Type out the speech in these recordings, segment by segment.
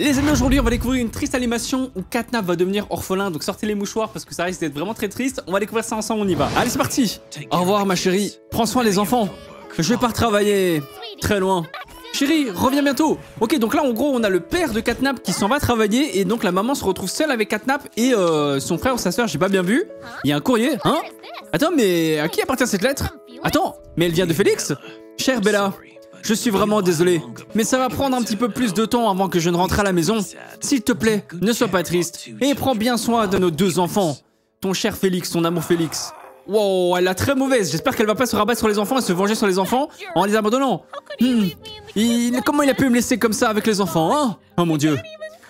Les amis, aujourd'hui, on va découvrir une triste animation où Katnap va devenir orphelin. Donc sortez les mouchoirs parce que ça risque d'être vraiment très triste. On va découvrir ça ensemble, on y va. Allez, c'est parti. Au revoir, ma chérie. Prends soin des enfants. Je vais pas travailler très loin. Chérie, reviens bientôt. Ok, donc là, en gros, on a le père de Katnap qui s'en va travailler et donc la maman se retrouve seule avec Katnap et euh, son frère ou sa soeur. J'ai pas bien vu. Il y a un courrier, hein? Attends, mais à qui appartient cette lettre? Attends, mais elle vient de Félix? Chère Bella, je suis vraiment désolé, mais ça va prendre un petit peu plus de temps avant que je ne rentre à la maison. S'il te plaît, ne sois pas triste et prends bien soin de nos deux enfants. Ton cher Félix, ton amour Félix. Wow, elle a très mauvaise. J'espère qu'elle va pas se rabattre sur les enfants et se venger sur les enfants en les abandonnant. Hmm. Comment il a pu me laisser comme ça avec les enfants, hein? Oh mon dieu.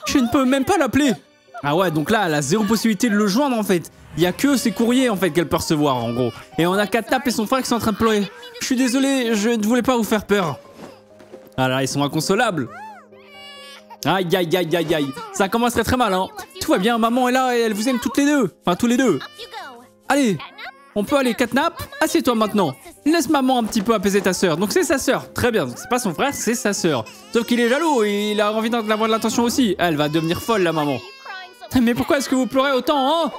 Je ne peux même pas l'appeler. Ah ouais, donc là, elle a zéro possibilité de le joindre en fait. Il y a que ses courriers en fait qu'elle peut recevoir en gros. Et on a Katnap et son frère qui sont en train de pleurer. Je suis désolé, je ne voulais pas vous faire peur. Ah là, ils sont inconsolables. Aïe aïe aïe aïe aïe. Ça commence très mal hein. Tout va bien, maman est là et elle vous aime toutes les deux. Enfin tous les deux. Allez, on peut aller Katnap Assieds-toi maintenant. Laisse maman un petit peu apaiser ta sœur. Donc c'est sa sœur. Très bien. C'est pas son frère, c'est sa sœur. Sauf qu'il est jaloux et il a envie d'avoir de l'attention aussi. Elle va devenir folle la maman. Mais pourquoi est-ce que vous pleurez autant hein?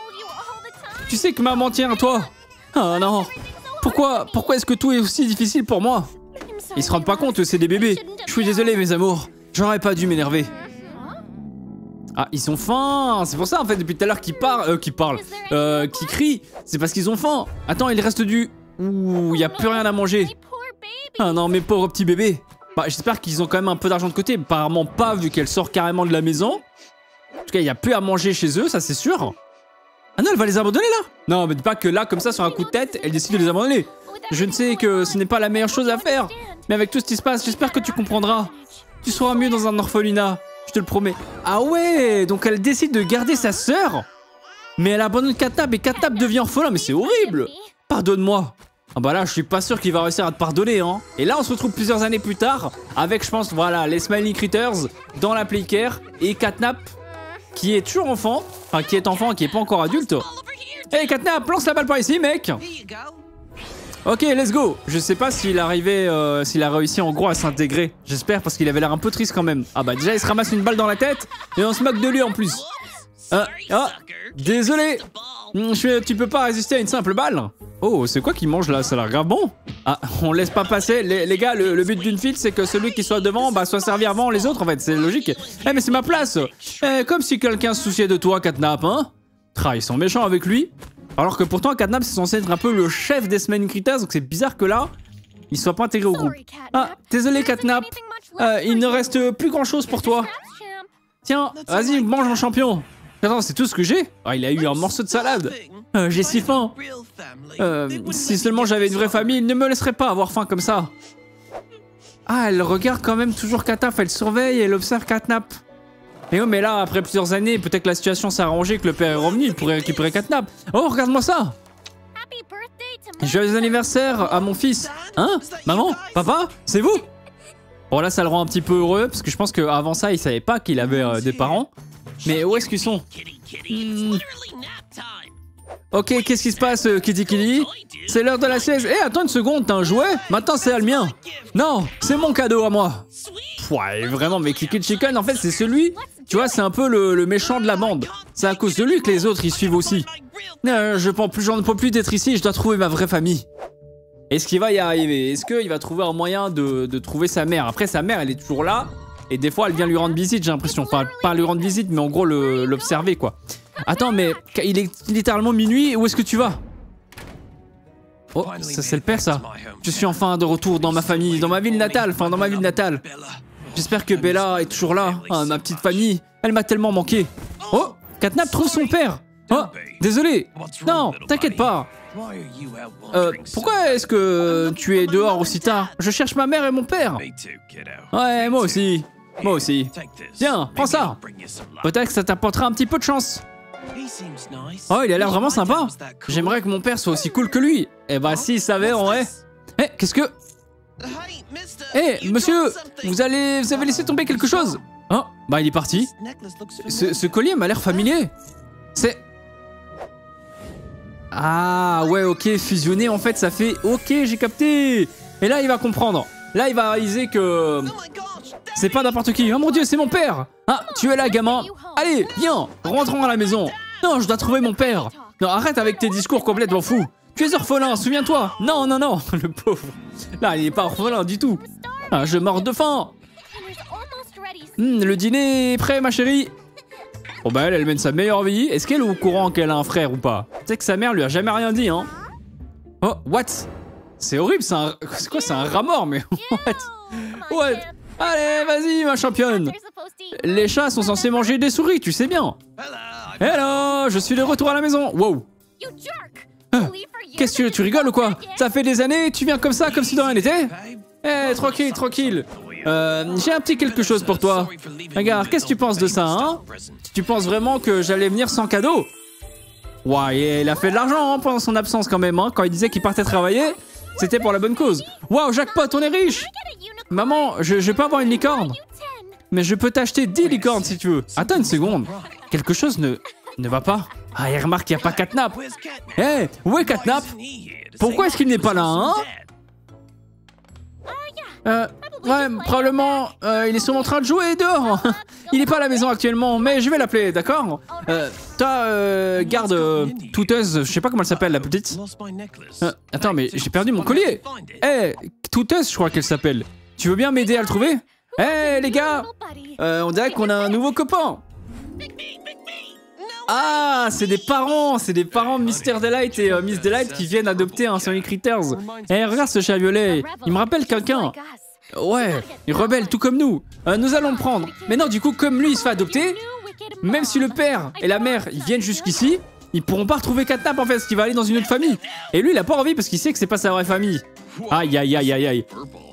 Tu sais que maman tient à toi. Ah non. Pourquoi pourquoi est-ce que tout est aussi difficile pour moi? Ils se rendent pas compte, c'est des bébés. Je suis désolé mes amours. J'aurais pas dû m'énerver. Ah, ils ont faim C'est pour ça, en fait, depuis tout à l'heure qu'ils parlent... Euh, qu'ils parlent... Euh, qu'ils crient. C'est parce qu'ils ont faim. Attends, il reste du... Ouh, il a plus rien à manger. Ah non, mes pauvres petits bébés. Bah, j'espère qu'ils ont quand même un peu d'argent de côté. Apparemment pas, vu qu'elle sort carrément de la maison. En tout cas, il y a plus à manger chez eux, ça c'est sûr. Ah non, elle va les abandonner là Non, mais dis pas que là, comme ça, sur un coup de tête, elle décide de les abandonner. Je ne sais que ce n'est pas la meilleure chose à faire. Mais avec tout ce qui se passe, j'espère que tu comprendras. Tu seras mieux dans un orphelinat. Je te le promets. Ah ouais Donc elle décide de garder sa sœur Mais elle abandonne Katnap et Katnap devient orphelin. Mais c'est horrible Pardonne-moi. Ah bah là, je suis pas sûr qu'il va réussir à te pardonner, hein. Et là, on se retrouve plusieurs années plus tard avec, je pense, voilà, les Smiling Critters dans la Playcare et Katnap qui est toujours enfant, enfin qui est enfant, qui est pas encore adulte. Hey Katnap, lance la balle par ici, mec. Ok, let's go. Je sais pas s'il arrivait, euh, s'il a réussi en gros à s'intégrer. J'espère parce qu'il avait l'air un peu triste quand même. Ah bah déjà, il se ramasse une balle dans la tête et on se moque de lui en plus. Ah, ah, désolé. Hmm, tu peux pas résister à une simple balle. Oh, c'est quoi qu'il mange là? Ça a l'air grave bon. Ah, on laisse pas passer. Les, gars, le, but d'une file, c'est que celui qui soit devant, bah, soit servi avant les autres en fait. C'est logique. Eh, mais c'est ma place. Eh, comme si quelqu'un se souciait de toi, Katnap, hein Tra, ils sont méchants avec lui. Alors que pourtant, Katnap, c'est censé être un peu le chef des Semaine Critters, donc c'est bizarre que là, il soit pas intégré au groupe. Ah, désolé, Katnap. Euh, il ne reste plus grand chose pour toi. Tiens, vas-y, mange mon champion. Attends, c'est tout ce que j'ai Ah, il a eu un morceau de salade. Euh, j'ai si faim. Euh, si seulement j'avais une vraie famille, il ne me laisserait pas avoir faim comme ça. Ah, elle regarde quand même toujours Katnap, elle surveille, elle observe Katnap. Mais oh, mais là, après plusieurs années, peut-être que la situation s'est arrangée, que le père est revenu, il pourrait récupérer Katnap. Oh, regarde-moi ça Joyeux anniversaire à mon fils. Hein Maman Papa C'est vous? Bon, là, ça le rend un petit peu heureux, parce que je pense qu'avant ça, il savait pas qu'il avait euh, des parents. Mais où est-ce qu'ils sont? Hmm. Ok, qu'est-ce qui se passe, euh, Kitty Kitty? C'est l'heure de la sieste. Eh, attends une seconde, t'as un jouet? Maintenant, c'est le mien. Non, c'est mon cadeau à moi. Ouais, vraiment, mais Kiki Chicken, en fait, c'est celui... Tu vois, c'est un peu le, méchant de la bande. C'est à cause de lui que les autres, ils suivent aussi. Je plus, ne peux plus d'être ici, je dois trouver ma vraie famille. Est-ce qu'il va y arriver? Est-ce qu'il va trouver un moyen de, de trouver sa mère? Après, sa mère, elle est toujours là. Et des fois, elle vient lui rendre visite, j'ai l'impression. Enfin, pas lui rendre visite, mais en gros, l'observer, quoi. Attends, mais il est littéralement minuit. Où est-ce que tu vas? Oh, ça c'est le père, ça. Je suis enfin de retour dans ma famille, dans ma ville natale, enfin dans ma ville natale. J'espère que Bella est toujours là, Ah, ma petite famille. Elle m'a tellement manqué. Oh, Katnap trouve son père. Oh, désolé. Non, t'inquiète pas. Euh, pourquoi est-ce que tu es dehors aussi tard? Je cherche ma mère et mon père. Ouais, moi aussi. Moi aussi. Tiens, prends ça. Peut-être que ça t'apportera un petit peu de chance. Oh, il a l'air vraiment sympa. J'aimerais que mon père soit aussi cool que lui. Eh bah, s'il savait, en vrai. Eh, qu'est-ce que. Eh, monsieur, vous, allez, vous avez laissé tomber quelque chose Oh, bah, il est parti. Ce, ce collier m'a l'air familier. C'est. Ah, ouais, ok, fusionner, en fait, ça fait. Ok, j'ai capté. Et là, il va comprendre. Là, il va réaliser que. C'est pas n'importe qui. Oh mon dieu, c'est mon père Ah, tu es là, gamin Allez, viens, rentrons à la maison. Non, je dois trouver mon père. Non, arrête avec tes discours complètement fous. Tu es orphelin, souviens-toi. Non, non, non, le pauvre. Là, il est pas orphelin du tout. Ah, je mors de faim. Hmm, le dîner est prêt, ma chérie. Bon bah elle, elle mène sa meilleure vie. Est-ce qu'elle est au courant qu'elle a un frère ou pas? Tu sais que sa mère lui a jamais rien dit, hein. Oh, what? C'est horrible, c'est un... C'est quoi, c'est un rat mort, mais what? What? Allez, vas-y, ma championne. Les chats sont censés manger des souris, tu sais bien. Hello, je suis de retour à la maison. Wow. Ah, Qu'est-ce que tu, rigoles ou quoi Ça fait des années, tu viens comme ça, comme si dans rien n'était Eh, tranquille, tranquille euh, j'ai un petit quelque chose pour toi. Regarde, qu'est-ce que tu penses de ça, hein Tu penses vraiment que j'allais venir sans cadeau Ouais, il a fait de l'argent hein, pendant son absence quand même, hein. Quand il disait qu'il partait travailler, c'était pour la bonne cause. Waouh, jackpot, on est riche Maman, je, je peux avoir une licorne Mais je peux t'acheter 10 licornes si tu veux. Attends une seconde. Quelque chose ne, ne va pas. Ah, il remarque qu'il n'y a pas Catnap. Eh, hey, où est Catnap Pourquoi est-ce qu'il n'est pas là, hein? Euh, ouais, probablement, euh, il est sûrement en train de jouer dehors. il est pas à la maison actuellement, mais je vais l'appeler, d'accord? Euh, Toi, euh, garde euh, Touteuse, je sais pas comment elle s'appelle, la petite. Euh, attends, mais j'ai perdu mon collier. Eh, hey, Touteuse, je crois qu'elle s'appelle. Tu veux bien m'aider à le trouver? Eh, hey, les gars On dirait qu'on a un nouveau copain. Ah, c'est des parents, c'est des parents de Mr. Delight et euh, Miss Delight qui viennent adopter un Sonic Critters. Eh, regarde ce chat violet, il me rappelle quelqu'un. Ouais, il rebelle tout comme nous. Euh, nous allons le prendre. Mais non, du coup, comme lui, il se fait adopter, même si le père et la mère viennent jusqu'ici, ils pourront pas retrouver Catnap en fait, parce qu'il va aller dans une autre famille. Et lui, il a pas envie parce qu'il sait que c'est pas sa vraie famille. Aïe, aïe, aïe, aïe, aïe.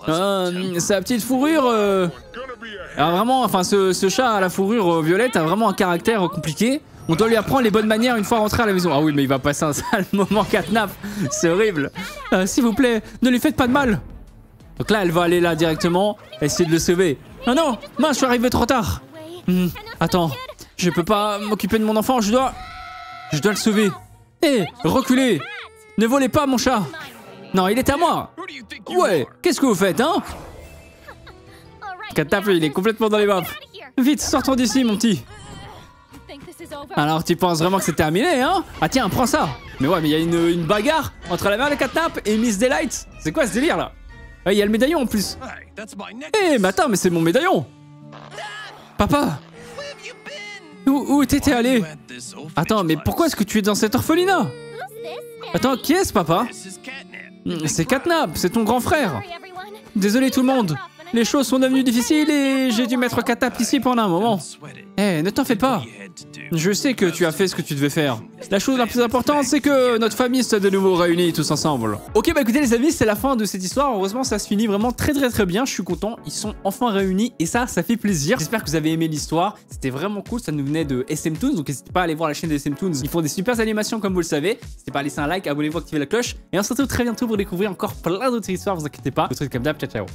Euh, sa petite fourrure. Euh... Vraiment, enfin, ce, ce, chat à la fourrure euh, violette a vraiment un caractère compliqué. On doit lui apprendre les bonnes manières une fois rentré à la maison. Ah oui, mais il va passer un sale moment Catnap. C'est horrible. Euh, S'il vous plaît, ne lui faites pas de mal. Donc là, elle va aller là directement, essayer de le sauver. Non, non, mince, je suis arrivé trop tard. Hmm, attends, je peux pas m'occuper de mon enfant, je dois... Je dois le sauver. Hé, reculez Ne volez pas mon chat Non, il est à moi Ouais, qu'est-ce que vous faites, hein? Catnap, il est complètement dans les baffes. Vite, sortons d'ici, mon petit. Alors, tu penses vraiment que c'est terminé, hein Ah tiens, prends ça Mais ouais, mais il y a une, bagarre entre la mère de Catnap et Miss Delight. C'est quoi ce délire, là Il y a le médaillon, en plus. Eh, mais attends, mais c'est mon médaillon Papa Où, t'étais allé Attends, mais pourquoi est-ce que tu es dans cet orphelinat Attends, qui est-ce, papa C'est Catnap, c'est ton grand frère. Désolé tout le monde. Les choses sont devenues difficiles et j'ai dû mettre Catnap ici pendant un moment. Eh, ne t'en fais pas. Je sais que tu as fait ce que tu devais faire. La chose la plus importante, c'est que notre famille soit de nouveau réunie tous ensemble. Ok, bah écoutez les amis, c'est la fin de cette histoire. Heureusement, ça se finit vraiment très très très bien. Je suis content. Ils sont enfin réunis et ça, ça fait plaisir. J'espère que vous avez aimé l'histoire. C'était vraiment cool. Ça nous venait de SM Toons. Donc n'hésitez pas à aller voir la chaîne de SM Toons. Ils font des super animations comme vous le savez. N'hésitez pas à laisser un like, abonnez-vous, activez la cloche. Et on se retrouve très bientôt pour découvrir encore plein d'autres histoires. Vous inquiétez pas. Vous comme d'hab. Ciao ciao.